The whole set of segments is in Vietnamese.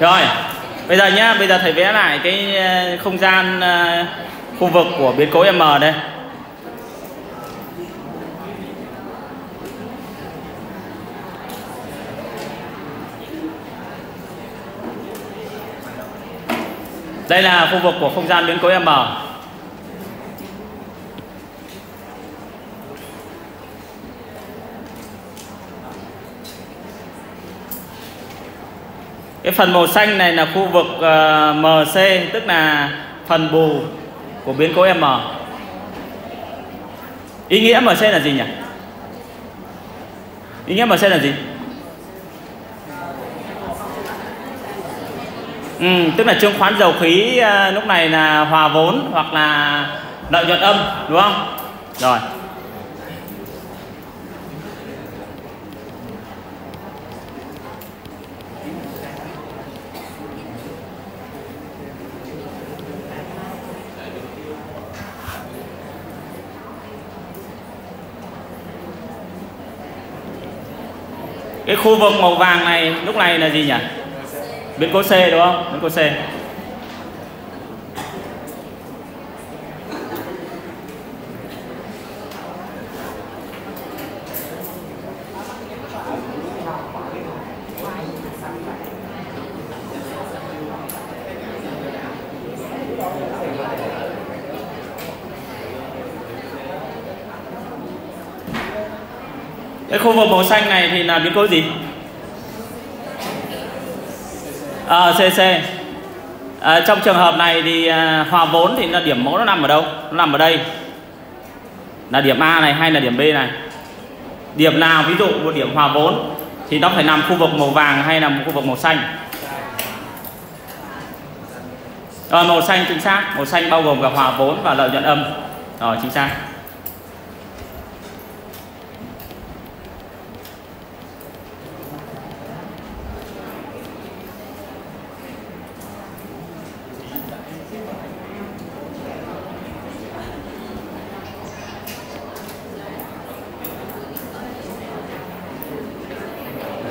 rồi, bây giờ nhá, bây giờ thầy vẽ lại cái ờ, không gian ờ, khu vực của biến cố m đây. Đây là khu vực của không gian biến cố m. cái phần màu xanh này là khu vực ờ, uh, MC tức là phần bù của biến cố M. Ý nghĩa MC là gì nhỉ? Ý nghĩa MC là gì? Ừ, tức là chứng khoán dầu khí uh, lúc này là hòa vốn hoặc là lợi nhuận âm đúng không? Rồi. Cái khu vực màu vàng này lúc này là gì nhỉ? Biến cố C đúng không? Biến cố C. cái khu vực màu xanh này thì là biến cố gì? À, CC à, trong trường hợp này thì à, hòa vốn thì là điểm mẫu nó nằm ở đâu? Nó nằm ở đây. Là điểm A này hay là điểm B này? Điểm nào ví dụ một điểm hòa vốn thì nó phải nằm khu vực màu vàng hay là một khu vực màu xanh? Rồi màu xanh chính xác. Màu xanh bao gồm cả hòa vốn và lợi nhuận âm. Rồi chính xác.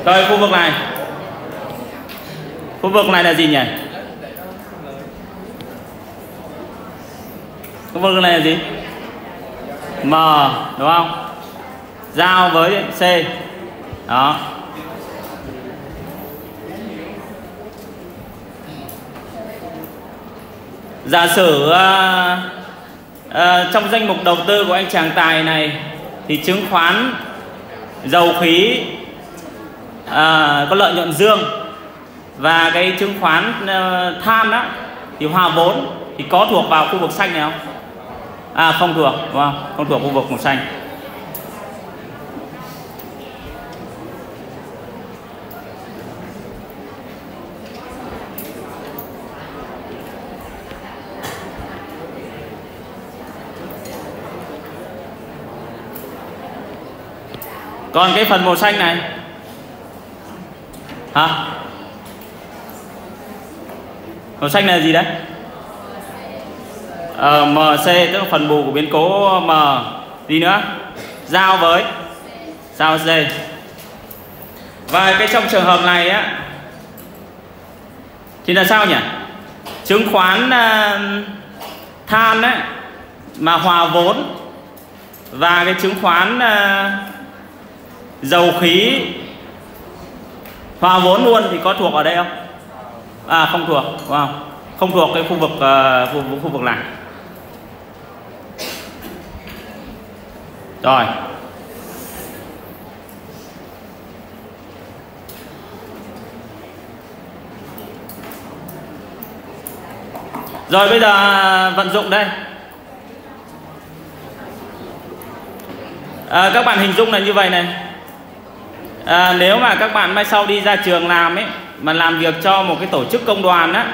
Rồi khu vực này. Khu vực này là gì nhỉ? Khu vực này là gì? M đúng không? Giao với C. Đó. Giả sử uh, uh, trong danh mục đầu tư của anh chàng tài này thì chứng khoán dầu khí à, có lợi nhuận dương và cái chứng khoán uh, than đó thì hòa vốn thì có thuộc vào khu vực xanh này không? À không thuộc đúng không? Không thuộc khu vực màu xanh. Còn cái phần màu xanh này hả? Màu xanh là gì đấy? Ờ, MC tức là phần bù của biến cố M. Gì nữa? Giao với? Giao C và cái trong trường hợp này á thì là sao nhỉ? Chứng khoán à, than đấy mà hòa vốn. Và cái chứng khoán à, dầu khí hòa vốn luôn thì có thuộc ở đây không? À không thuộc đúng không? Không thuộc cái khu vực uh, khu, khu vực này. Rồi. Rồi bây giờ vận dụng đây. À, các bạn hình dung là như vậy này à, nếu mà các bạn mai sau đi ra trường làm ấy mà làm việc cho một cái tổ chức công đoàn á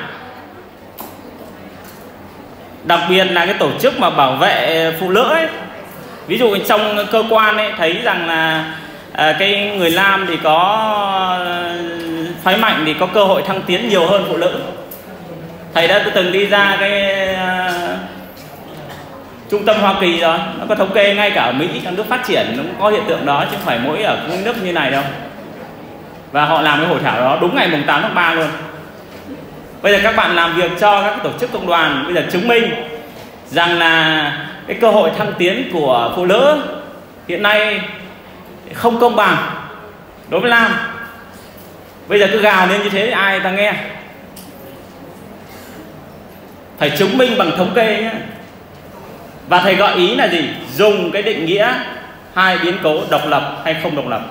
đặc biệt là cái tổ chức mà bảo vệ phụ nữ ấy. Ví dụ trong cơ quan ấy thấy rằng là à, cái người nam thì có phái mạnh thì có cơ hội thăng tiến nhiều hơn phụ nữ. Thầy đã từng đi ra cái trung tâm Hoa Kỳ rồi. Nó có thống kê ngay cả ở Mỹ, các nước phát triển nó cũng có hiện tượng đó, chứ không phải mỗi ở những nước như này đâu. Và họ làm cái hội thảo đó đúng ngày mùng 8 tháng 3 luôn. Bây giờ các bạn làm việc cho các tổ chức công đoàn, bây giờ chứng minh rằng là cái cơ hội thăng tiến của phụ nữ hiện nay không công bằng đối với nam bây giờ cứ gào lên như thế, ai ta nghe? Phải chứng minh bằng thống kê nhé và thầy gợi ý là gì? Dùng cái định nghĩa hai biến cố độc lập hay không độc lập.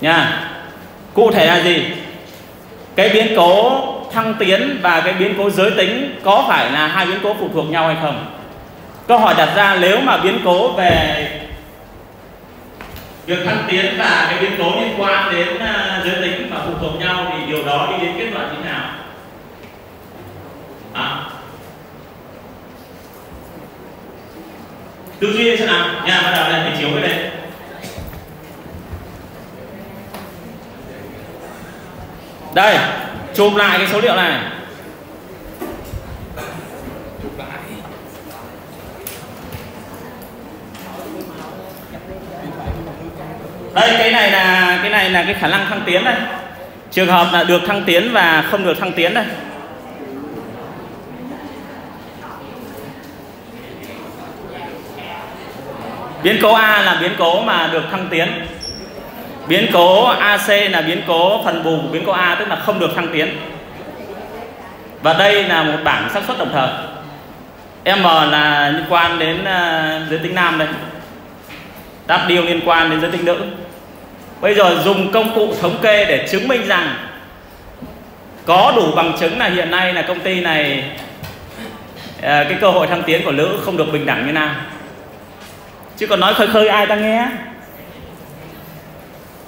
Nha. Cụ thể là gì? Cái biến cố thăng tiến và cái biến cố giới tính có phải là hai biến cố phụ thuộc nhau hay không? Câu hỏi đặt ra, nếu mà biến cố về việc thăng tiến và cái biến cố liên quan đến à, giới tính mà phụ thuộc nhau thì điều đó đi đến kết luận như thế nào? À. tư duy xem nào nha bắt đầu đây phải chiếu cái đây đây, chụp lại cái số liệu này. Đây, cái này là, cái này là cái khả năng thăng tiến đây. Trường hợp là được thăng tiến và không được thăng tiến đây. Biến cố A là biến cố mà được thăng tiến. Biến cố AC là biến cố phần bù của biến cố A tức là không được thăng tiến. Và đây là một bảng xác suất đồng thời M là liên quan đến à, giới tính nam đây. W liên quan đến giới tính nữ. Bây giờ dùng công cụ thống kê để chứng minh rằng có đủ bằng chứng là hiện nay là công ty này à, cái cơ hội thăng tiến của nữ không được bình đẳng như nam chứ còn nói khơi khơi ai ta nghe?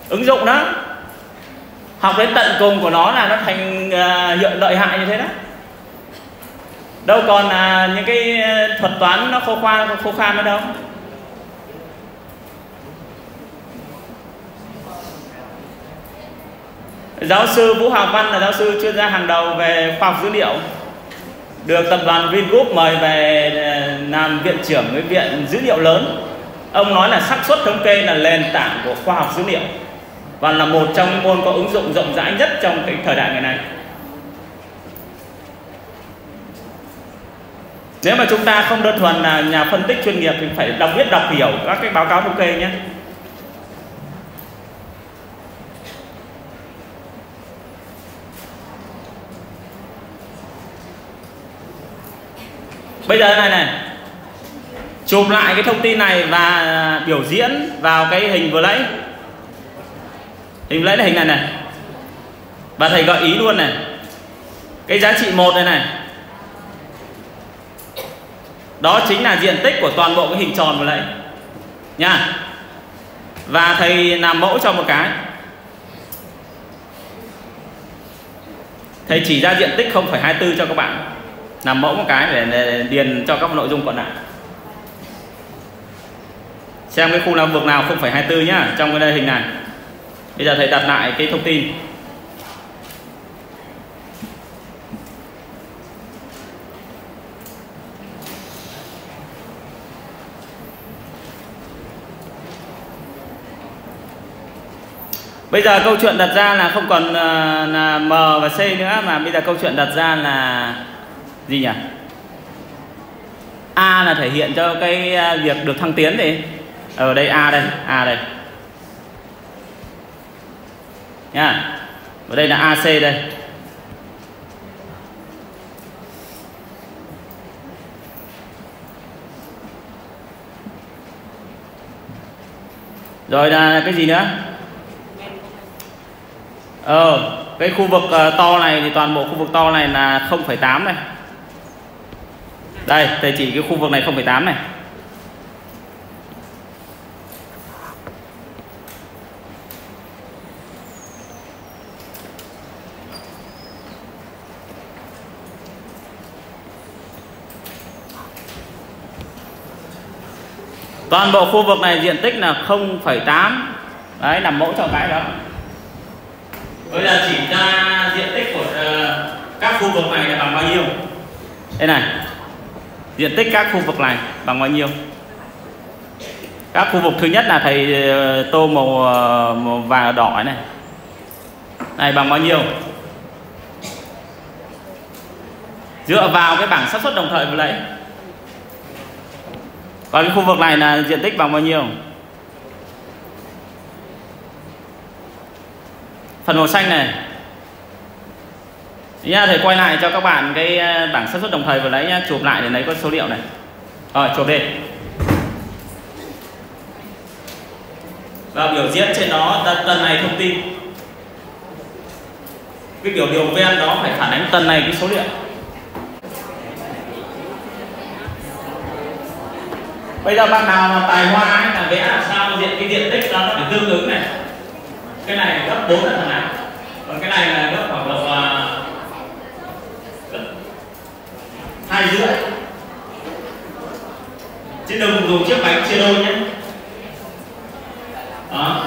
Ứng dụng đó. Học đến tận cùng của nó là nó thành uh, hiệu lợi hại như thế đó. Đâu còn là những cái ờ, thuật toán nó khô khoa khô khan nữa đâu. Giáo sư Vũ Hoàng Văn là giáo sư chuyên gia hàng đầu về khoa học dữ liệu. Được tập đoàn Vingroup mời về ờ, làm viện trưởng với viện dữ liệu lớn ông nói là xác suất thống kê là nền tảng của khoa học dữ liệu và là một trong môn có ứng dụng rộng rãi nhất trong cái thời đại ngày nay. Nếu mà chúng ta không đơn thuần là nhà phân tích chuyên nghiệp thì phải đọc biết, đọc hiểu các cái báo cáo thống kê nhé. Bây giờ này này chụp lại cái thông tin này và biểu diễn vào cái hình vừa nãy. Hình vừa nãy là hình này này. Và thầy gợi ý luôn này. Cái giá trị một này này. Đó chính là diện tích của toàn bộ cái hình tròn vừa nãy. Nha. Và thầy làm mẫu cho một cái. Thầy chỉ ra diện tích 0,24 cho các bạn. Làm mẫu một cái để, để điền cho các nội dung còn lại xem cái khu làm vực nào 0,24 nhá trong cái đây hình này. Bây giờ thầy đặt lại cái thông tin. Bây giờ câu chuyện đặt ra là không còn ờ, là M và C nữa mà bây giờ câu chuyện đặt ra là gì nhỉ? A là thể hiện cho cái ờ, việc được thăng tiến thì ở đây A đây, A đây. Nha. Ở đây là AC đây. Rồi là cái gì nữa? Ờ, cái khu vực ờ, to này thì toàn bộ khu vực to này là 0,8 này. Đây, thầy chỉ cái khu vực này 0,8 này. Toàn bộ khu vực này diện tích là 0,8 Đấy nằm mẫu cho cái đó. Bây giờ chỉ ra diện tích của uh, các khu vực này là bằng bao nhiêu? Đây này Diện tích các khu vực này bằng bao nhiêu? Các khu vực thứ nhất là thầy uh, tô màu, uh, màu vàng đỏ này. Này bằng bao nhiêu? Dựa vào cái bảng xác suất đồng thời vừa nãy và cái khu vực này là diện tích bằng bao nhiêu? Phần màu xanh này. Nha thầy quay lại cho các bạn cái ờ, bảng xác suất đồng thời vừa nãy nhá, chụp lại để lấy có số liệu này. Rồi, chụp đi. Và biểu diễn trên đó tần này thông tin. Cái biểu điều ven đó phải phản ánh tần này cái số liệu. Bây giờ bạn nào mà tài hoa ấy là vẽ làm sao diện cái diện tích đó nó phải tương ứng này? Cái này gấp 4 là thằng nào? Còn cái này là gấp khoảng độ à, hai rưỡi. Chứ đừng dùng chiếc bánh chia đôi nhé. Đó.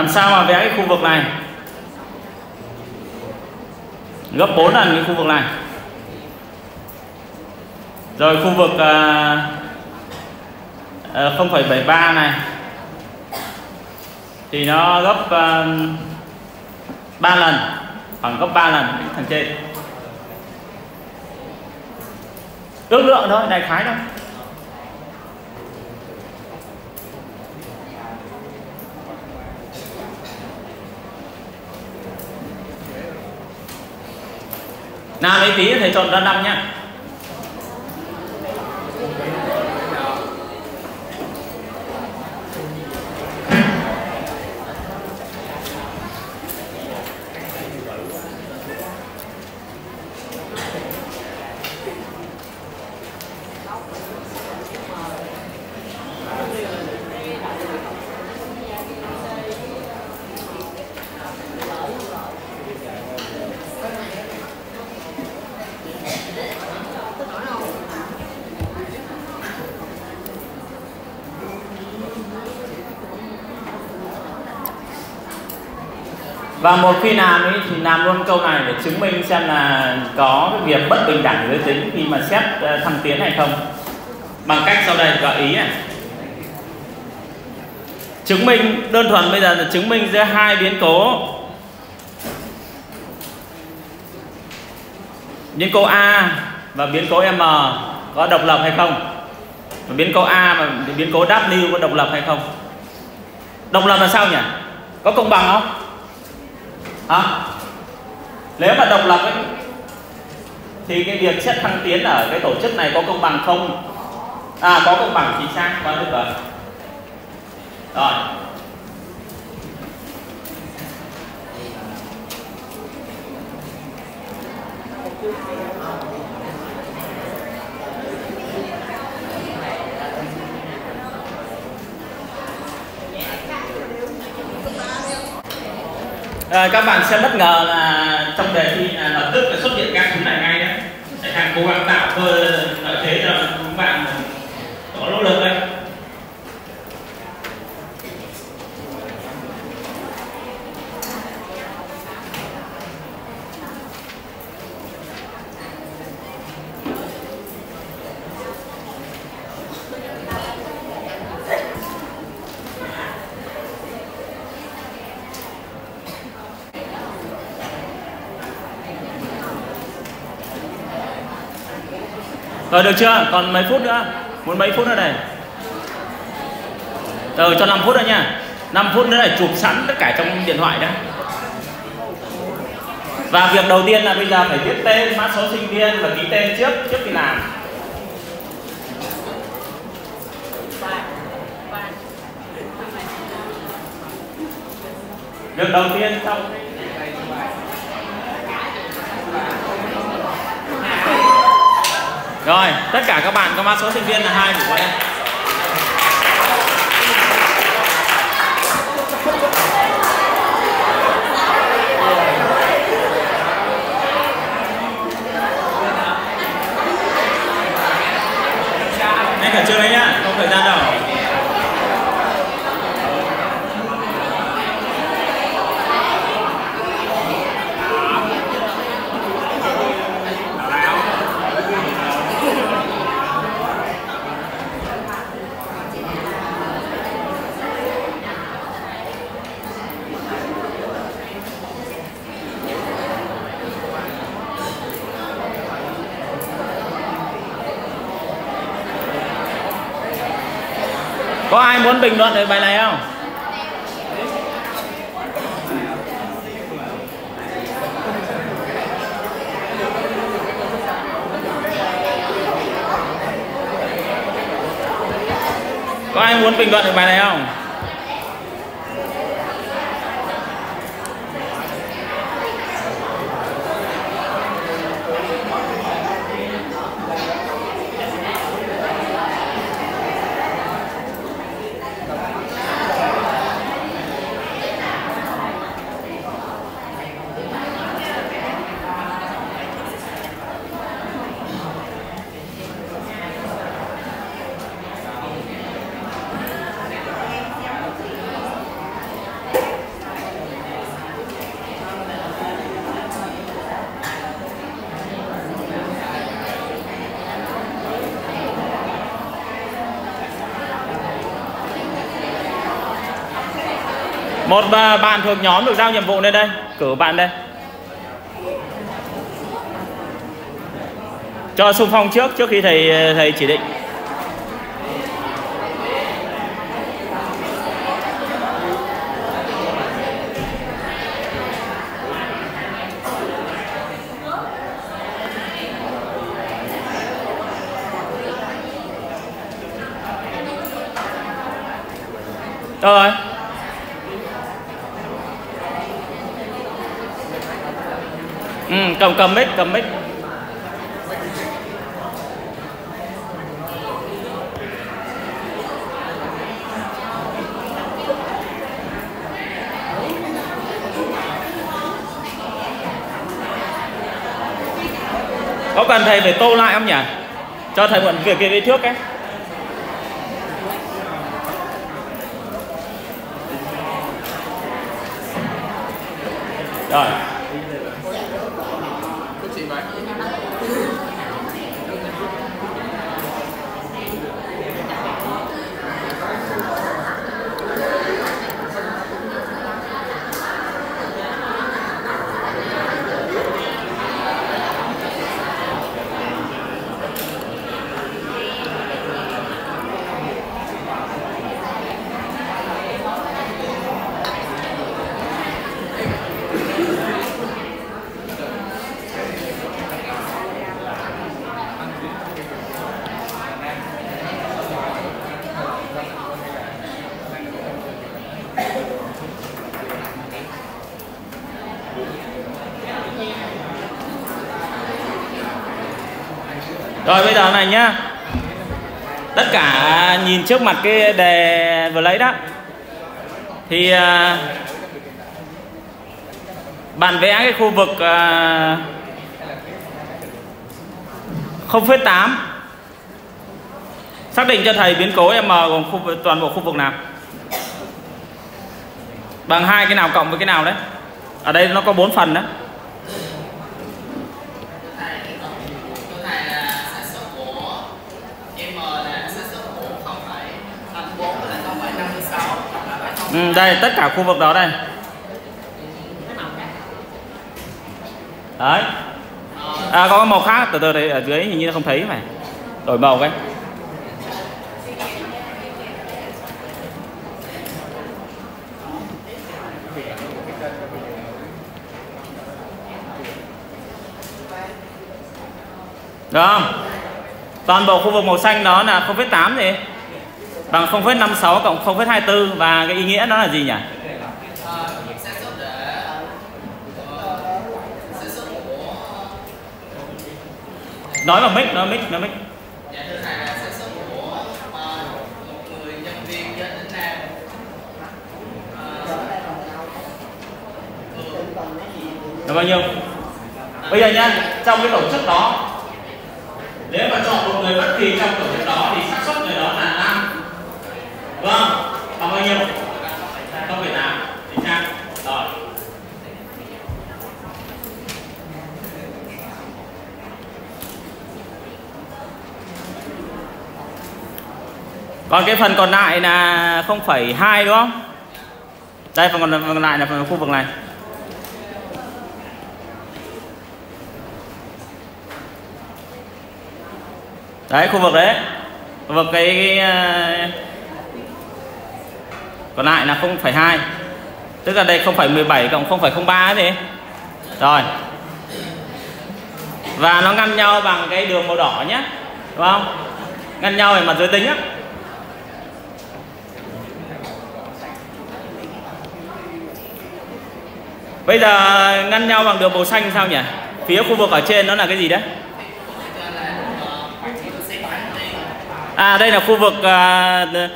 Làm sao mà vẽ cái khu vực này? Gấp 4 lần cái khu vực này. Rồi khu vực uh, uh, 0,73 này. Thì nó gấp à, uh, 3 lần khoảng gấp 3 lần thằng trên. Ước lượng thôi đại khái thôi. Nào lấy tí thầy chọn ra năm nhá. Và một khi làm ấy thì làm luôn câu này để chứng minh xem là có cái việc bất bình đẳng giới tính khi mà xét ờ, thăng tiến hay không. Bằng cách sau đây gợi ý này. Chứng minh, đơn thuần bây giờ là chứng minh giữa hai biến cố. Biến cố A và biến cố M có độc lập hay không? Và biến cố A và biến cố W có độc lập hay không? Độc lập là sao nhỉ? Có công bằng không? Hả? Nếu mà độc lập ấy, thì cái việc xét thăng tiến ở cái tổ chức này có công bằng không? À có công bằng chính xác. Quá tuyệt vời rồi. À, các bạn sẽ bất ngờ là trong đề thi là lập tức là xuất hiện các thứ này ngay đấy. Thầy hàng cố gắng tạo cơ lợi thế cho các bạn ờ, có nỗ lực đấy. Rồi được chưa? Còn mấy phút nữa? Muốn mấy phút nữa này? Rồi cho 5 phút nữa nha. 5 phút nữa là chụp sẵn tất cả trong điện thoại đó. Và việc đầu tiên là bây giờ phải viết tên, mã số sinh viên và ký tên trước trước khi làm. Việc đầu tiên xong Rồi, tất cả các bạn có mã số sinh viên là hai của bọn em Anh cả chưa đấy nhá, không thời gian đâu. Có ai muốn bình luận về bài này không? Có ai muốn bình luận về bài này không? Một ờ, bạn thuộc nhóm được giao nhiệm vụ lên đây. Cử bạn đây. Cho xung phong trước trước khi thầy ờ, thầy chỉ định rồi ừ, cầm mic cầm mic. Có cần thầy phải tô lại không nhỉ? Cho thầy mượn việc kia đi trước ấy rồi. Rồi bây giờ này nhá. Tất cả nhìn trước mặt cái đề vừa lấy đó. Thì à, Bạn vẽ cái khu vực à, 0,8 Xác định cho thầy biến cố M gồm khu vực, toàn bộ khu vực nào? Bằng hai cái nào cộng với cái nào đấy? Ở đây nó có bốn phần đấy Ừ, đây tất cả khu vực đó đây. Đấy. À, có màu khác từ từ đây ở dưới hình như không thấy phải đổi màu cái. Được không toàn bộ khu vực màu xanh đó là 0,8 gì bằng 0,56 cộng 0,24 và cái ý nghĩa nó là gì nhỉ? Nói vào mic, nói mic, nói mic. Là bao nhiêu? Bây giờ nhá, trong cái tổ chức đó nếu mà chọn một người bất kỳ trong tổ chức đó thì xác suất người đó là 5 vâng bằng bao nhiêu không phải tám chính xác. Rồi. Còn cái phần còn lại là 0,2 đúng không? Đây phần còn, phần còn lại là phần khu vực này. Đấy khu vực đấy. Khu vực cái, cái ờ, còn lại là 0,2 tức là đây 0,17 cộng 0,03 thì. Rồi. Và nó ngăn nhau bằng cái đường màu đỏ nhé đúng không? Ngăn nhau về mặt giới tính á. Bây giờ ngăn nhau bằng đường màu xanh sao nhỉ? Phía khu vực ở trên nó là cái gì đấy? À đây là khu vực uh,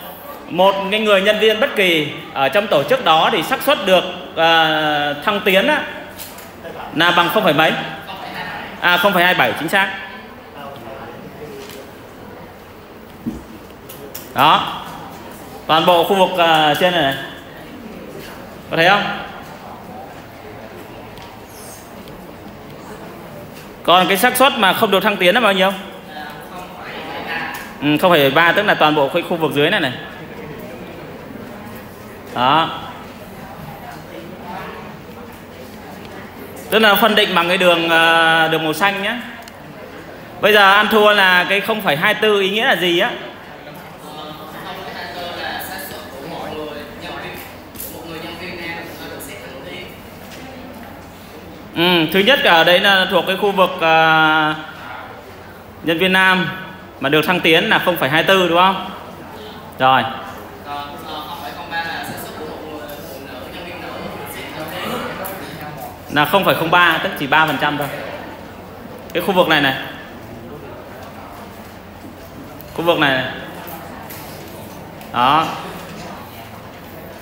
một cái người nhân viên bất kỳ ở trong tổ chức đó thì xác suất được à, thăng tiến á, là bằng không phải mấy? À 0,27 chính xác. Đó. Toàn bộ khu vực uh, trên này, này. Có thấy không? Còn cái xác suất mà không được thăng tiến là bao nhiêu? Ừ, không phải ba tức là toàn bộ cái khu vực dưới này này đó tức là phân định bằng cái đường ờ, đường màu xanh nhé bây giờ ăn thua là cái 0,24 ý nghĩa là gì á Ừ, thứ nhất ở đây là thuộc cái khu vực uh, nhân viên nam mà được thăng tiến là 0,24 đúng không? Rồi. Là 0,03 tức chỉ 3% thôi. Cái khu vực này này. Khu vực này này. Đó.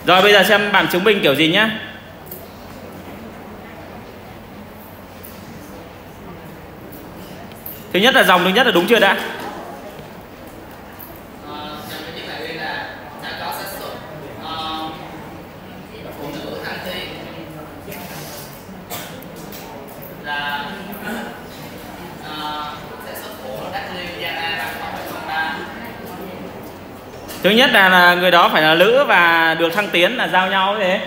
Rồi bây giờ xem bảng chứng minh kiểu gì nhé. thứ nhất là dòng thứ nhất là đúng chưa đã thứ nhất là, là người đó phải là nữ và được thăng tiến là giao nhau thế.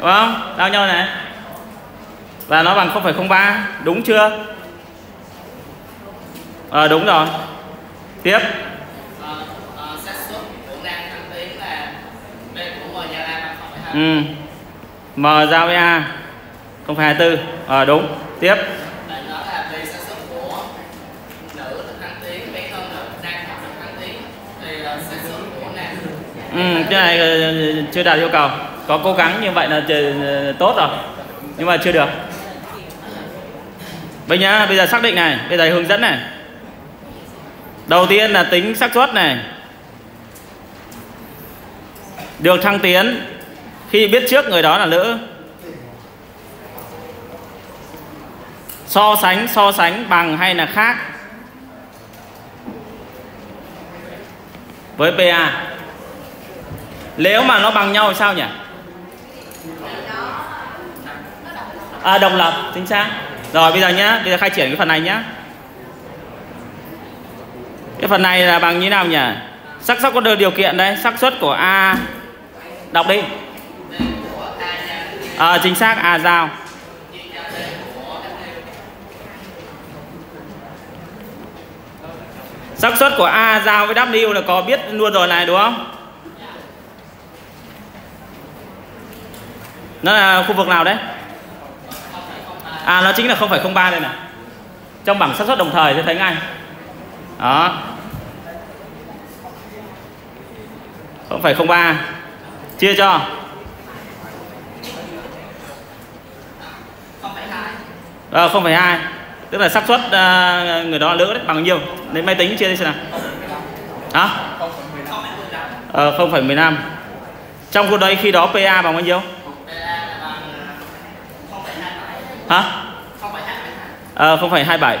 Đúng không? Giao nhau này. Và nó bằng 0,03 đúng chưa? À, đúng rồi. Tiếp. Ừ. M giao với a không phải 24 à, đúng. Tiếp Ừ, cái này ờ, chưa đạt yêu cầu. Có cố gắng như vậy là ờ, tốt rồi. Nhưng mà chưa được. Bây nhá bây giờ xác định này bây giờ hướng dẫn này. Đầu tiên là tính xác suất này. Được thăng tiến. Khi biết trước người đó là nữ so sánh so sánh bằng hay là khác? Với PA nếu mà nó bằng nhau thì sao nhỉ? À đồng lập chính xác. Rồi bây giờ nhá bây giờ khai triển cái phần này nhá. Cái phần này là bằng như nào nhỉ? Xác suất có được điều kiện đấy, xác suất của a. Đọc đi. À, chính xác a giao. Xác suất của a giao với w là có biết luôn rồi này đúng không? Nó là khu vực nào đấy? À nó chính là 0,03 đây này. Trong bảng xác suất đồng thời sẽ thấy ngay. Đó. 0,03 chia cho. Ờ, 0,2 0,2 tức là xác suất uh, người đó nữ đấy bằng nhiêu? Lấy máy tính chia đi xem nào. Hả? Ờ, 0,15 ờ, trong khu đây khi đó PA bằng bao nhiêu? Hả? Ờ, 0,27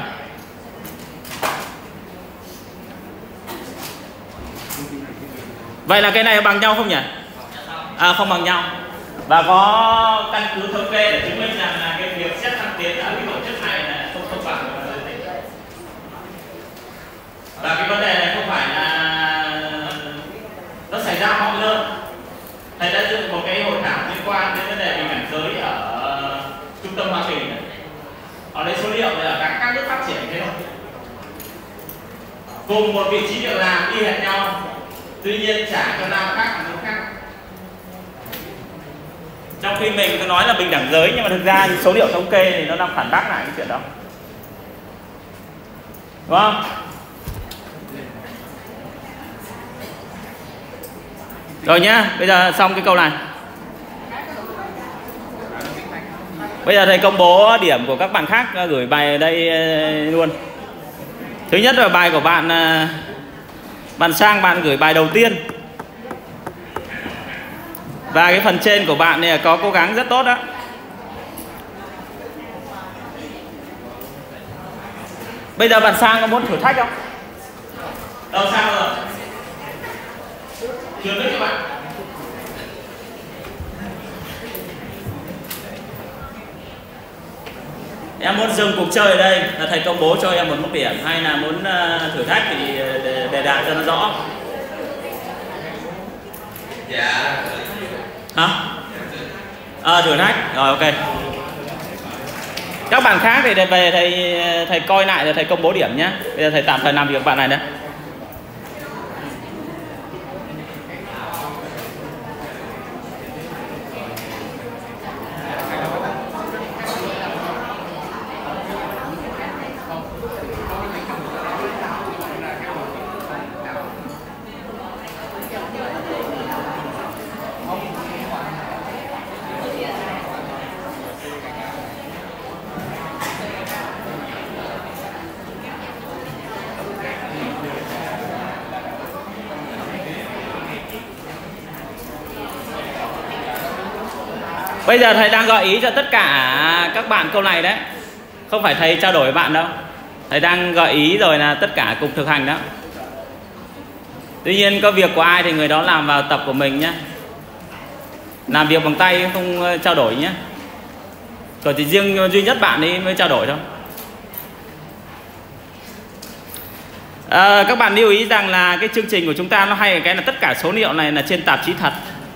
vậy là cái này bằng nhau không nhỉ? À, không bằng nhau. Và có căn cứ thống kê để chứng minh rằng là cái việc xét thăng tiến ở cái tổ chức này là không không bằng và cái vấn đề này không phải là nó xảy ra mọi nơi thầy đã dựng một cái hội thảo liên quan đến vấn đề bình đẳng giới ở trung tâm hoa kỳ này ở đây số liệu là các các nước phát triển thế thôi. Cùng một vị trí việc làm y hệt nhau. Tuy nhiên trả cho nam khác và nữ khác. Trong khi mình cứ nói là bình đẳng giới, nhưng mà thực ra số liệu thống kê thì nó đang phản bác lại cái chuyện đó. Đúng không? Rồi nhá, bây giờ xong cái câu này. Bây giờ thầy công bố điểm của các bạn khác ờ, gửi bài đây ờ, luôn. Thứ nhất là bài của bạn ờ, bạn sang, bạn gửi bài đầu tiên. Và cái phần trên của bạn này có cố gắng rất tốt đó. Bây giờ bạn sang có muốn thử thách không? Đâu sao rồi chưa biết các bạn. Em muốn dừng cuộc chơi ở đây là thầy công bố cho em một mức điểm. Hay là muốn uh, thử thách thì để, để đạt cho nó rõ. Dạ. Hả? À, thử thách. Rồi ok. Các bạn khác thì về thầy thầy coi lại rồi thầy công bố điểm nhé. Bây giờ thầy tạm thời làm việc bạn này đấy Bây giờ thầy đang gợi ý cho tất cả các bạn câu này đấy. Không phải thầy trao đổi với bạn đâu. Thầy đang gợi ý rồi là tất cả cùng thực hành đó. Tuy nhiên có việc của ai thì người đó làm vào tập của mình nhé. Làm việc bằng tay không ờ, trao đổi nhé. Còn chỉ riêng ờ, duy nhất bạn ấy mới trao đổi thôi. À, Các bạn lưu ý rằng là cái chương trình của chúng ta nó hay cái là tất cả số liệu này là trên tạp chí thật.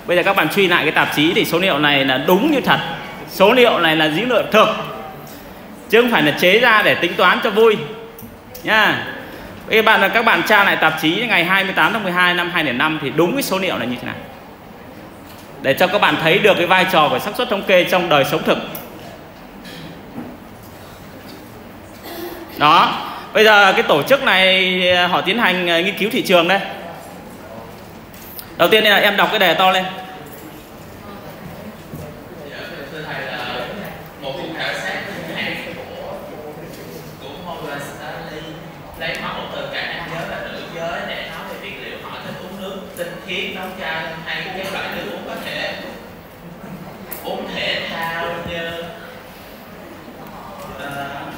Bây giờ các bạn truy lại cái tạp chí thì số liệu này là đúng như thật. Số liệu này là dữ liệu thực. Chứ không phải là chế ra để tính toán cho vui. Nha các bạn là các bạn tra lại tạp chí ngày 28 tháng 12 năm 2005 thì đúng cái số liệu là như thế này. Để cho các bạn thấy được cái vai trò của xác suất thống kê trong đời sống thực. Đó, bây giờ cái tổ chức này ờ, họ tiến hành ờ, nghiên cứu thị trường đây. Đầu tiên là em đọc cái đề to lên dạ thưa thầy là một cuộc khảo sát thứ hai của của Morgan Stanley lấy máu từ cả nam giới và nữ giới để nói về việc liệu họ thích uống nước tinh khiết nấu chai hay các loại nước uống có thể uống thể thao như uh,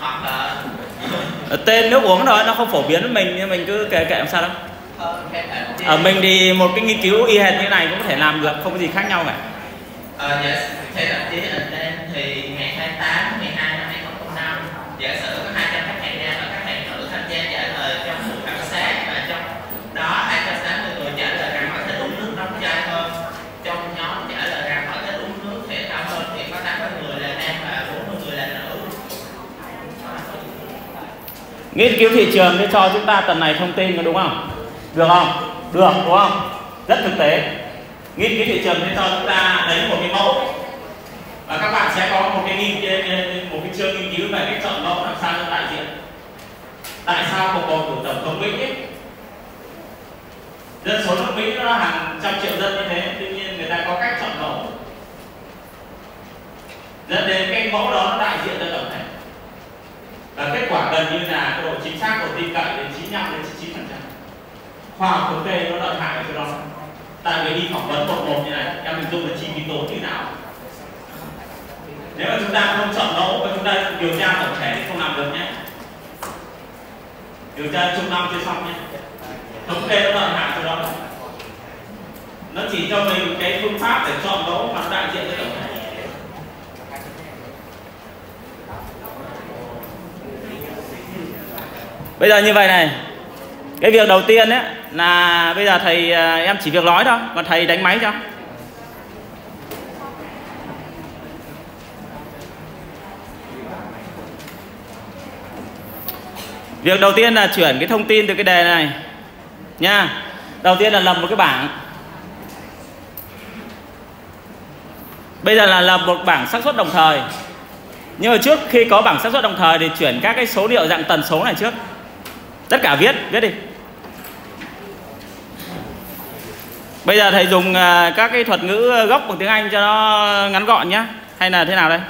hoặc là tên nước uống rồi nó không phổ biến với mình nhưng mình cứ kệ kệ làm sao đâu ở mình thì một cái nghiên cứu y hệt như này cũng có thể làm được không có gì khác nhau cả Uh, dạ, theo tạp chí Atlantic thì ngày 28 tháng 12 năm 2005 giả sử có 200 khách hàng nam và khách hàng nữ tham gia trả lời trong cuộc khảo sát và trong đó 280 người trả lời rằng họ thích uống nước nóng chai hơn trong nhóm trả lời rằng họ thích uống nước thể thao hơn thì có 80 người là nam và 40 người là nữ nghiên cứu thị trường để cho chúng ta tầm này thông tin có đúng không? Được không? Được đúng không? Rất thực tế. Nghiên cứu thị trường để cho chúng ta lấy một cái mẫu. Và các bạn sẽ có một cái nghiên một cái chương nghiên cứu về cách chọn mẫu làm sao cho đại diện. Tại sao cuộc bầu cử tổng thống mỹ ấy, dân số nước mỹ nó hàng trăm triệu dân như thế tuy nhiên người ta có cách chọn mẫu. Dẫn đến cái mẫu đó nó đại diện cho tổng thể và kết quả gần như là độ chính xác của tin cậy đến 95 đến 99 phần trăm. Khoa học thống kê nó lợi hại cho nó, đó. Tại vì đi phỏng vấn một một như này em hình dung là chi phí tốn như nào. Nếu mà chúng ta không chọn mẫu và chúng ta điều tra tổng thể thì không làm được nhé. Điều tra chung năm chưa xong nhé. Thống kê nó lợi hại cho đó. Nó chỉ cho mình cái phương pháp để chọn mẫu mà đại diện cho tổng thể. Bây giờ như vậy này, cái việc đầu tiên ấy là bây giờ thầy à, em chỉ việc nói thôi, còn thầy đánh máy cho. Việc đầu tiên là chuyển cái thông tin từ cái đề này nha. Đầu tiên là lập một cái bảng. Bây giờ là lập một bảng xác suất đồng thời. Nhưng mà trước khi có bảng xác suất đồng thời thì chuyển các cái số liệu dạng tần số này trước tất cả viết viết đi. Bây giờ thầy dùng à, các cái thuật ngữ à, gốc bằng tiếng anh cho nó ngắn gọn nhé hay là thế nào đây?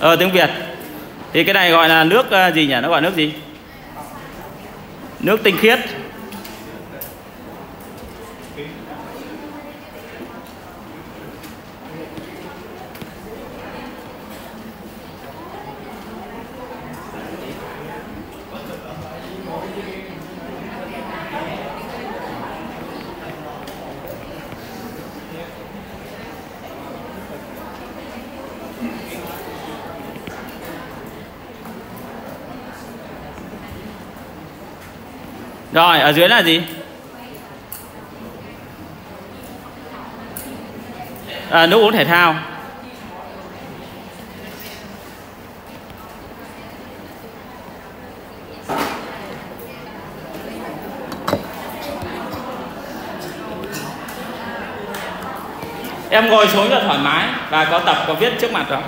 Ờ tiếng việt. Thì cái này gọi là nước à, gì nhỉ? Nó gọi nước gì? Nước tinh khiết. Rồi, ở dưới là gì? À, nước uống thể thao. Em ngồi xuống cho thoải mái và có tập có viết trước mặt đó.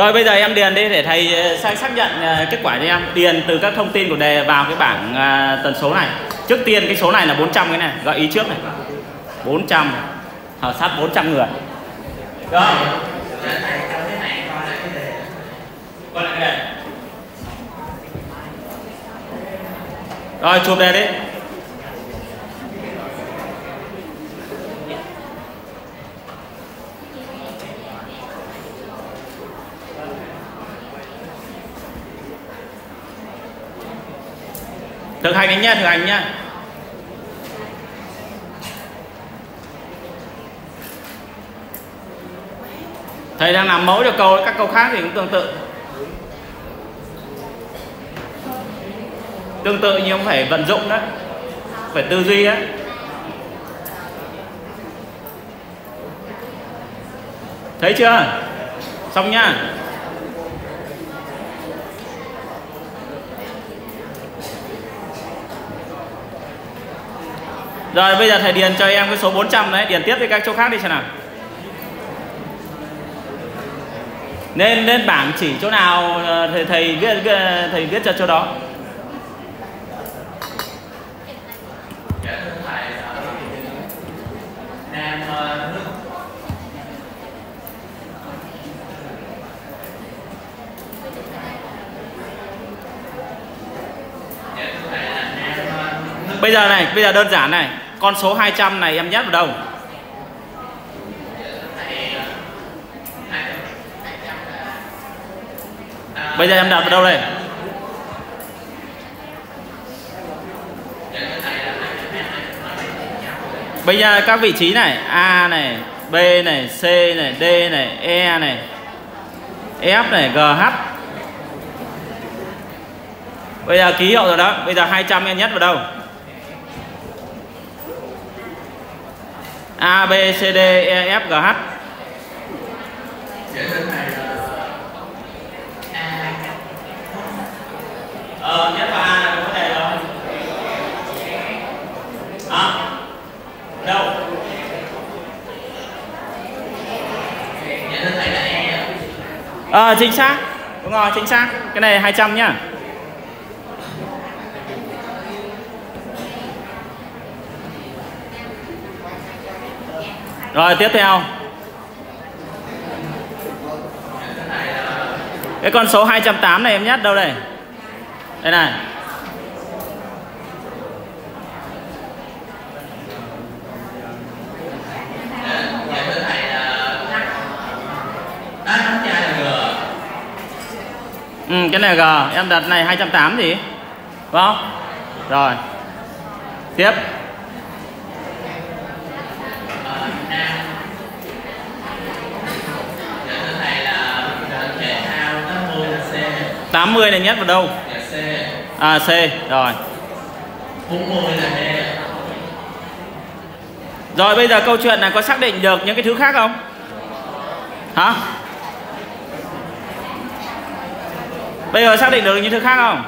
Rồi, bây giờ em điền đi để thầy ờ, sang xác nhận ờ, kết quả cho em. Điền, từ các thông tin của đề vào cái bảng ờ, tần số này. Trước tiên, cái số này là 400 cái này. Gợi ý trước này. 400 Khảo sát 400 người. Rồi. Rồi, chụp đề đi. Thực hành đi nhá thực hành nhá thầy đang làm mẫu cho câu, các câu khác thì cũng tương tự. Tương tự nhưng không phải vận dụng đó. Phải tư duy đó thấy chưa? Xong nhá Rồi bây giờ thầy điền cho em cái số 400 đấy. Điền tiếp với các chỗ khác đi xem nào. Nên lên bảng chỉ chỗ nào ờ, thầy, thầy viết ờ, thầy viết cho chỗ đó. Bây giờ này, bây giờ đơn giản này. Con số 200 này em nhét vào đâu? Bây giờ em đặt vào đâu đây? Bây giờ các vị trí này, A này, B này, C này, D này E này, F này GH Bây giờ ký hiệu rồi đó. Bây giờ 200 em nhét vào đâu? A B C D E F G H. Ờ nhất vào A là có vấn đề rồi. À, đâu? Ờ à, chính xác. Đúng rồi chính xác. Cái này 200 nhá rồi tiếp theo. Cái con số 208 này em nhắc đâu đây? Đây này. Ừ, cái này G. Em đặt này 208 gì đúng không? Rồi. Tiếp dạ thưa thầy là thể thao 80 là c 80 này nhét vào đâu dạ à C rồi 40 là d rồi bây giờ câu chuyện này có xác định được những cái thứ khác không hả bây giờ xác định được những thứ khác không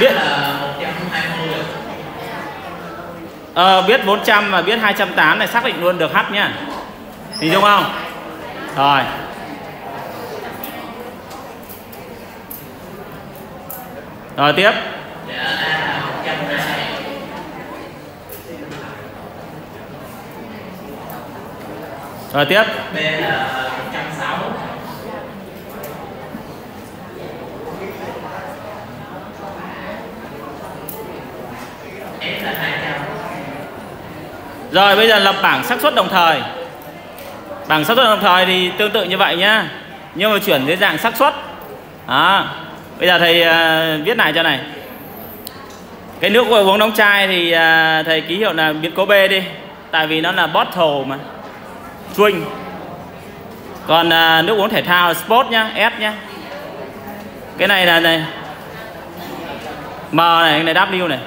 Biết. là 120 ạ. Ờ, biết 400 và biết 208 này xác định luôn được H nhá. Hình dung không? Rồi. Rồi, tiếp. Rồi, tiếp. b là 160 f là 200 Rồi, bây giờ lập bảng xác suất đồng thời. Bảng xác suất đồng thời thì tương tự như vậy nhá. Nhưng mà chuyển dưới dạng xác suất. Đó. Bây giờ thầy uh, viết lại cho này. Cái nước uống đóng chai thì uh, thầy ký hiệu là biến cố B đi. Tại vì nó là bottle mà. Drink. Còn à, nước uống thể thao là sport nhá, S nhá. Cái này là này. M này, cái này W này.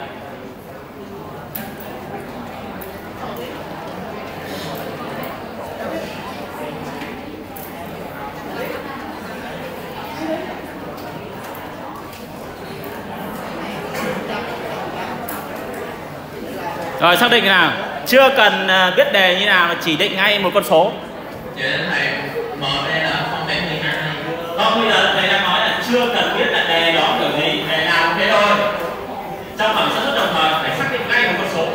Rồi xác định nào. Chưa cần à, viết đề như nào mà chỉ định ngay một con số. Thầy m đây là 0,12 Không bây giờ thầy đang nói là chưa cần viết là đề đó kiểu gì Đề nào cũng thế thôi. Trong bảng xác suất đồng thời phải xác định ngay một con số.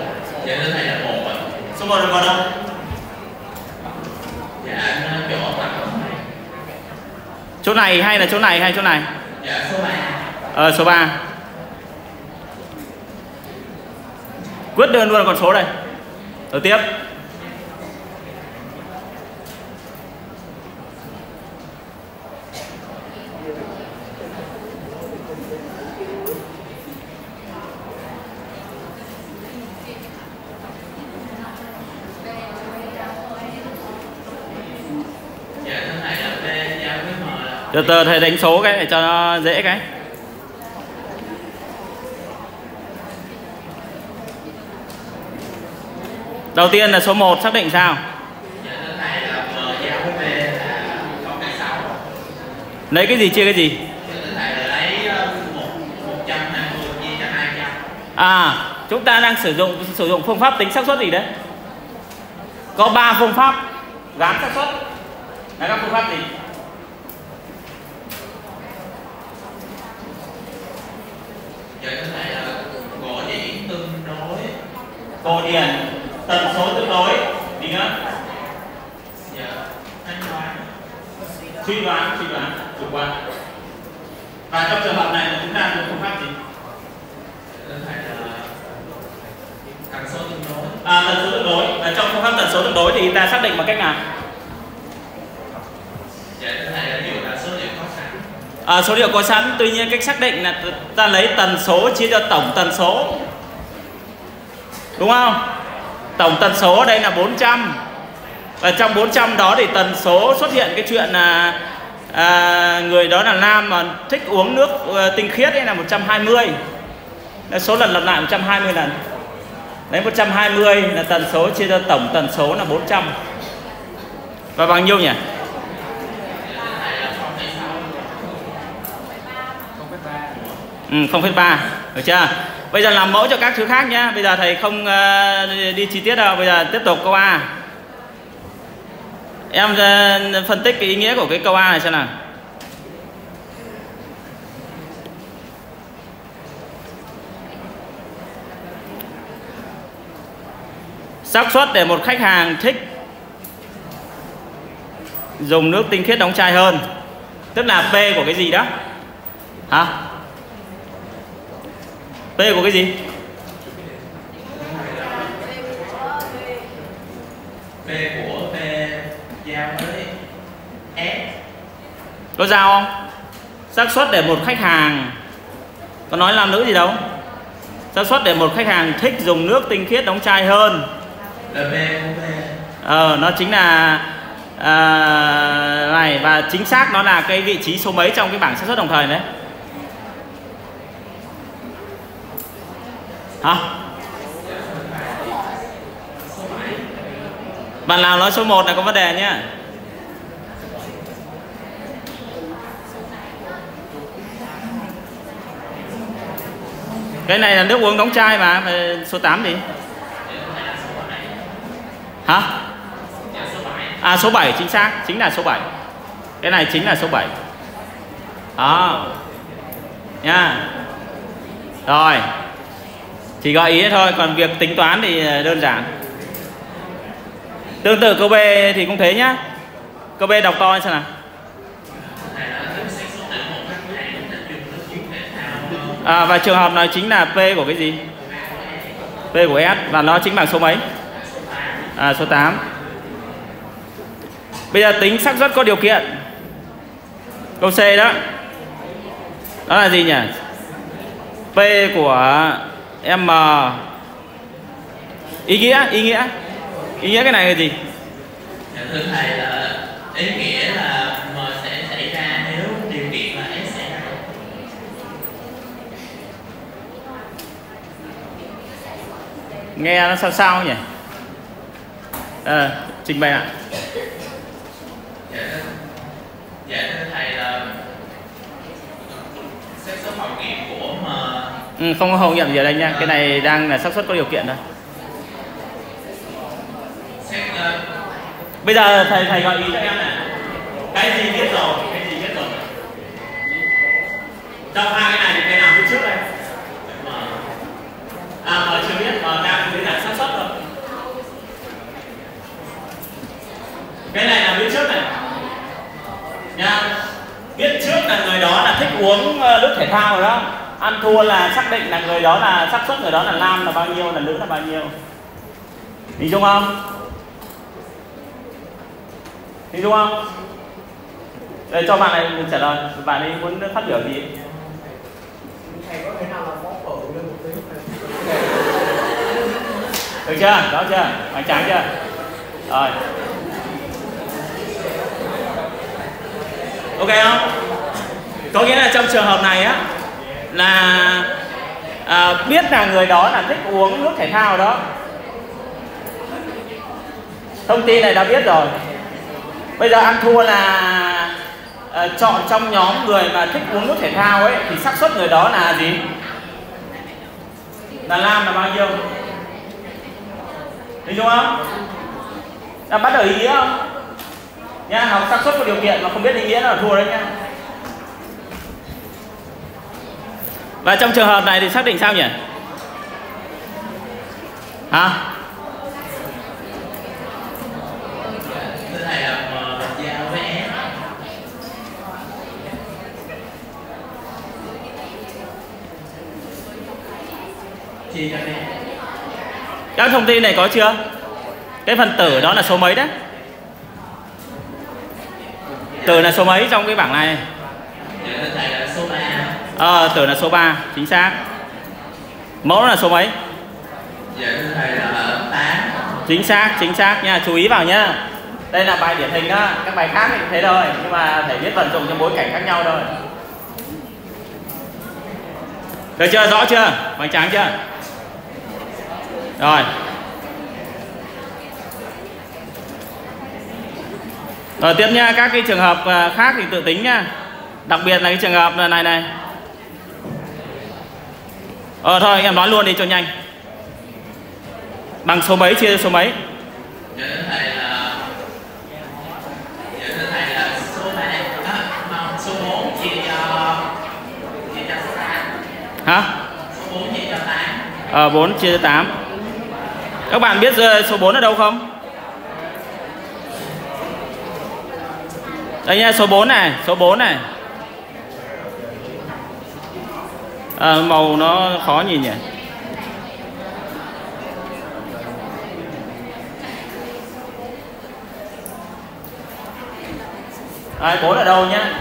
Dạ thưa thầy là ạ Số 1 là vào đâu? dạ Chỗ này hay là chỗ này hay chỗ này? dạ số 3 Ờ số 3 Quyết đơn luôn con số đây. Rồi tiếp. Từ từ thầy đánh số cái để cho nó dễ cái. Đầu tiên là số 1 xác định sao? Lấy cái gì chia cái gì? À, chúng ta đang sử dụng sử dụng phương pháp tính xác suất gì đấy? Có 3 phương pháp gán xác suất. Là các phương pháp gì? dạ thưa thầy là gỗ điển tương đối Cổ điển, tần số tương đối, gì nữa? Suy đoán, suy đoán, chủ quan. Và trong trường hợp này là chúng ta dùng phương pháp gì? tần số tương đối À, tần số tương đối. Và trong phương pháp tần số tương đối thì ta xác định bằng cách nào? dạ À, số liệu có sẵn, tuy nhiên cách xác định là ta lấy tần số chia cho tổng tần số. Đúng không? Tổng tần số ở đây là 400. Và trong 400 đó thì tần số xuất hiện cái chuyện là à, người đó là nam mà thích uống nước ờ, tinh khiết ấy là 120. đấy, số lần lặp lại 120 lần. Đấy 120 là tần số chia cho tổng tần số là 400. Và bằng nhiêu nhỉ? Ừ, 0,3 được chưa? Bây giờ làm mẫu cho các thứ khác nhé. Bây giờ thầy không uh, đi chi tiết đâu. Bây giờ tiếp tục câu A. Em uh, phân tích cái ý nghĩa của cái câu A này xem nào. xác suất để một khách hàng thích dùng nước tinh khiết đóng chai hơn tức là P của cái gì đó hả P của cái gì? P của P giao với S. Có giao không? Xác suất để một khách hàng. Có nói làm nữ gì đâu. Xác suất để một khách hàng thích dùng nước tinh khiết đóng chai hơn. Là P của P. Ờ nó chính là à, này và chính xác nó là cái vị trí số mấy trong cái bảng xác suất đồng thời đấy hả? Bạn nào nói số 1 này có vấn đề nhé cái này là nước uống đóng chai mà mà số 8 gì hả? À số 7 chính xác, chính là số 7 cái này chính là số 7 đó. Nha. Rồi chỉ gợi ý thôi còn việc tính toán thì ờ, đơn giản. Tương tự câu B thì cũng thế nhá. Câu B đọc to xem nào. À, và trường hợp này chính là P của cái gì? P của S và nó chính bằng số mấy? À, số 8 bây giờ tính xác suất có điều kiện. Câu C đó. Đó là gì nhỉ? P của M. Ý nghĩa ý nghĩa. Ý nghĩa cái này là gì? Dạ thưa thầy là ý nghĩa là M sẽ xảy ra nếu điều kiện là S xảy ra. Nghe nó sao sao nhỉ? À, trình bày ạ. Dạ Dạ thưa thầy là xác suất học nghiệm của M ừ, không có hầu nghiệm gì ở đây nha. Cái này đang là xác suất có điều kiện thôi. Bây giờ thầy thầy gọi ý cho em này. Cái gì biết rồi cái gì biết rồi. Trong hai cái này thì cái nào biết trước đây? À mà chưa biết mà đang dưới là xác suất rồi cái này là biết trước này. Nha. Biết trước là người đó là thích uống ờ, nước thể thao rồi đó ăn thua là xác định là người đó là xác suất, người đó là nam là bao nhiêu, là nữ là bao nhiêu. Hình dung không? Hình dung không? Đây, cho bạn này mình trả lời. Bạn ấy muốn phát biểu gì? Thầy có thể nào là phở lên một tí được chưa? Rõ chưa? Hoành tráng chưa? Rồi. Ok không? Có nghĩa là trong trường hợp này á là à, biết là người đó là thích uống nước thể thao đó thông tin này đã biết rồi bây giờ ăn thua là à, chọn trong nhóm người mà thích uống nước thể thao ấy thì xác suất người đó là gì là lam là bao nhiêu Hình dung không? Đã bắt đầu ý nghĩa không? Nha, học xác suất có điều kiện mà không biết ý nghĩa là thua đấy nha. Và trong trường hợp này thì xác định sao nhỉ? Hả? thưa Các thông tin này có chưa? Cái phần tử đó là số mấy đấy? Tử là số mấy trong cái bảng này? dạ thưa thầy là số 3 Ờ, tử là số 3, chính xác. Mẫu là số mấy? dạ thầy là 8 chính xác chính xác nha chú ý vào nhá. Đây là bài điển hình đó các bài khác thì thế thôi nhưng mà phải biết vận dụng trong bối cảnh khác nhau thôi. Được chưa rõ chưa? Hoành tráng chưa? Rồi. Rồi tiếp nha các cái trường hợp à, khác thì tự tính nha. Đặc biệt là cái trường hợp này này ờ thôi em nói luôn đi cho nhanh. Bằng số mấy chia cho số mấy? Thầy là số 3 à, không, số 4 chia cho chia cho số 8 hả? Số 4 chia cho 8 ờ 4 chia cho 8 các bạn biết ờ, số 4 ở đâu không? Đây nha số 4 này số 4 này. À, màu nó khó nhìn nhỉ? Ai bốn ở đâu nhá?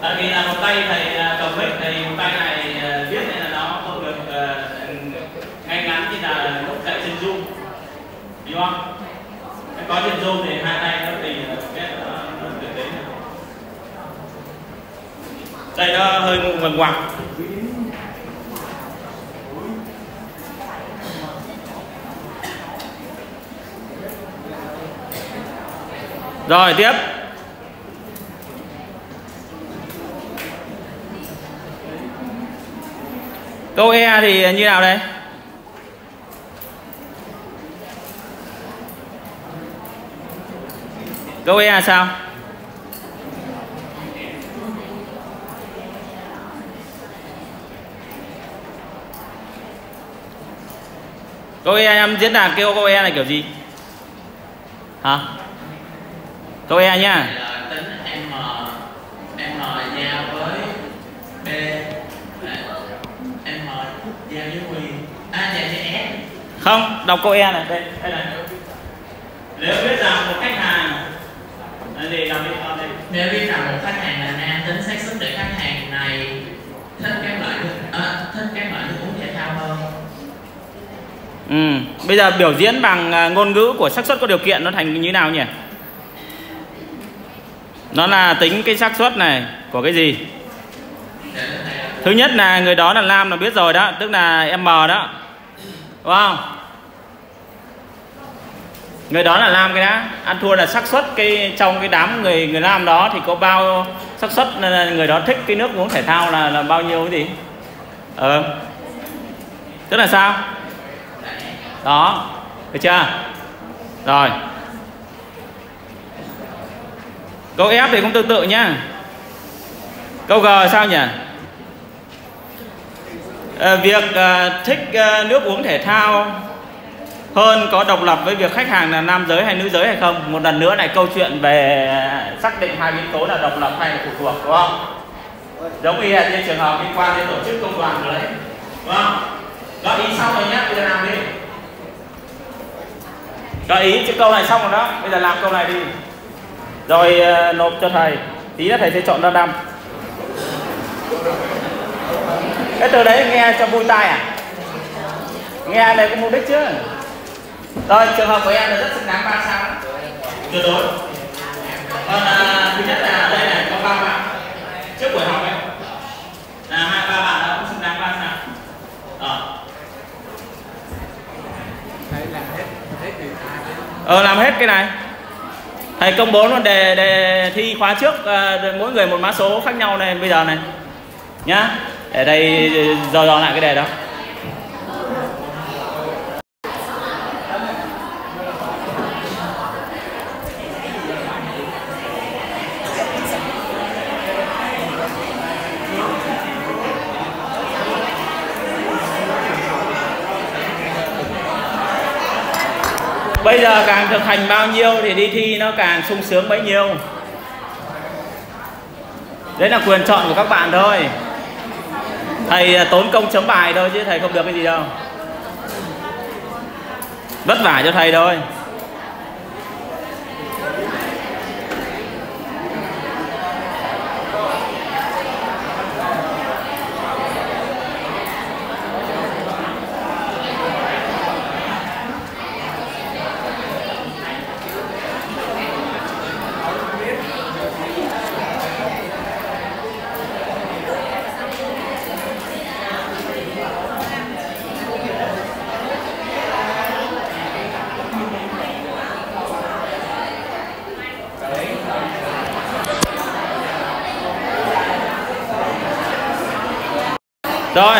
Tại vì là một tay thầy à, cầm mic thì một tay này viết nên là nó không được uh, ngay ngắn như là lúc dạy trên zoom hiểu không? Có trên zoom thì hai tay nó tùy cái nó, nó tuyệt đến đây nó hơi ngoằn ngoặc rồi, tiếp. Câu e thì như nào đây? Câu e là sao? Câu e em diễn đạt kêu câu e là kiểu gì? Hả? Câu e nhá. Là tính m m giao với b m giao với q giao với s không đọc câu e này. Đây đây này nếu biết rằng một khách hàng là gì đọc đi con đây nếu biết rằng một khách hàng là nam tính xác suất để khách hàng này thích các loại thức à, thích các loại thức uống thể thao hơn ừ. bây giờ biểu diễn bằng à, ngôn ngữ của xác suất có điều kiện nó thành như nào nhỉ? Nó là tính cái xác suất này, của cái gì? Thứ nhất là người đó là nam là biết rồi đó, tức là m đó. Đúng không? Người đó là nam cái đã. Ăn thua là xác suất, cái trong cái đám người người nam đó thì có bao xác suất là người đó thích cái nước uống thể thao là là bao nhiêu cái gì? Ờ. Tức là sao? Đó. Được chưa? Rồi. Câu F thì cũng tương tự nhá câu G sao nhỉ? À, việc à, thích à, nước uống thể thao hơn có độc lập với việc khách hàng là nam giới hay nữ giới hay không? Một lần nữa này câu chuyện về xác định hai biến tố là độc lập hay là phụ thuộc đúng không? Giống y hệt như trường hợp liên quan đến tổ chức công đoàn rồi đấy đúng không? Gợi ý xong rồi nhé bây giờ làm đi gợi ý chữ câu này xong rồi đó. Bây giờ làm câu này đi. Rồi ờ, nộp cho thầy. Tí nữa thầy sẽ chọn ra năm cái từ đấy nghe cho vui tai à? Nghe này có mục đích chứ. Rồi trường hợp của em là rất xứng đáng ba sao. Tuyệt đối. Còn à, thứ nhất là đây này có ba bạn. Trước buổi học ấy là hai ba bạn đó cũng xứng đáng ba sao. Ờ. ờ làm hết cái này. Thầy công bố luôn đề đề thi khóa trước uh, mỗi người một mã số khác nhau này bây giờ này. Nhá. Để đây giờ dò lại cái đề đó. Bây giờ càng thực hành bao nhiêu thì đi thi nó càng sung sướng bấy nhiêu. Đấy là quyền chọn của các bạn thôi. Thầy à, tốn công chấm bài thôi chứ thầy không được cái gì đâu. Vất vả cho thầy thôi.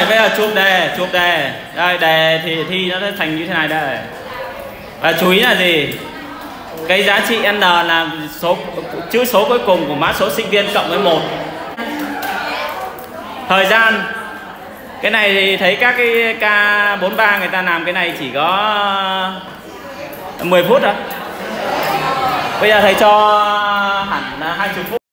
Rồi bây giờ chụp đề chụp đề. Đây, đề thì thi nó sẽ thành như thế này đây. Và chú ý là gì? Cái giá trị n là số, chữ số cuối cùng của mã số sinh viên cộng với một. Thời gian. Cái này thì thấy các cái K43 người ta làm cái này chỉ có 10 phút thôi. Bây giờ thầy cho hẳn 20 phút.